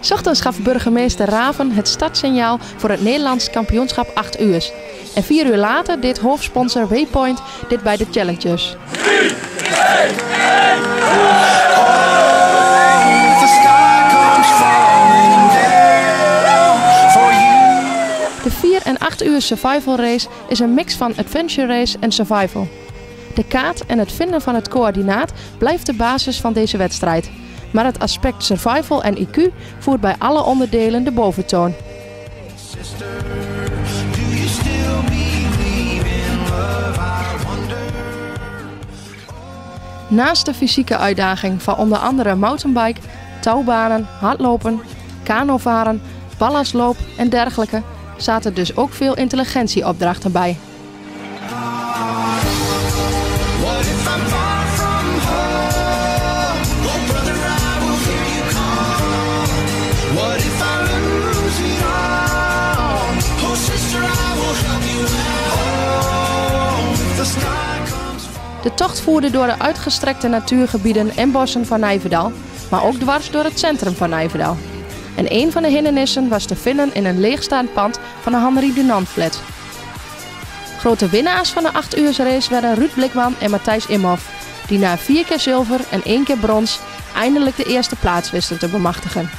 Zochtens gaf burgemeester Raven het startsignaal voor het Nederlands kampioenschap 8 uur. En vier uur later deed hoofdsponsor Waypoint dit bij de Challengers. De 4 en 8 uur survival race is een mix van adventure race en survival. De kaart en het vinden van het coördinaat blijft de basis van deze wedstrijd. Maar het aspect survival en IQ voert bij alle onderdelen de boventoon. Naast de fysieke uitdaging van onder andere mountainbike, touwbanen, hardlopen, kanovaren, ballastloop en dergelijke zaten dus ook veel intelligentieopdrachten bij. De tocht voerde door de uitgestrekte natuurgebieden en bossen van Nijverdal, maar ook dwars door het centrum van Nijverdal. En een van de hindernissen was te vinden in een leegstaand pand van de Henri Dunant flat. Grote winnaars van de 8 uur race werden Ruud Blikman en Matthijs Imhoff, die na vier keer zilver en één keer brons eindelijk de eerste plaats wisten te bemachtigen.